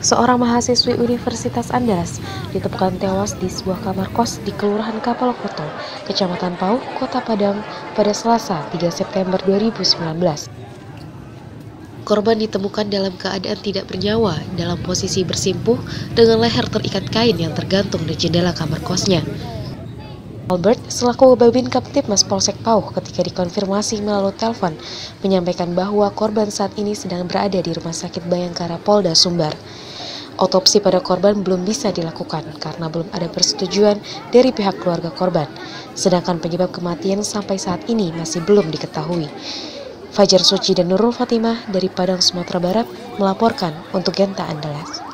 Seorang mahasiswi Universitas Andalas ditemukan tewas di sebuah kamar kos di Kelurahan Kapal Koto, Kecamatan Pau, Kota Padang pada Selasa 3 September 2019. Korban ditemukan dalam keadaan tidak bernyawa dalam posisi bersimpuh dengan leher terikat kain yang tergantung di jendela kamar kosnya. Albert selaku Babin Kaptipmas Polsek Pau ketika dikonfirmasi melalui telepon menyampaikan bahwa korban saat ini sedang berada di Rumah Sakit Bayangkara Polda Sumbar. Otopsi pada korban belum bisa dilakukan karena belum ada persetujuan dari pihak keluarga korban. Sedangkan penyebab kematian sampai saat ini masih belum diketahui. Fajar Suci dan Nurul Fatimah dari Padang, Sumatera Barat melaporkan untuk Genta Andalas.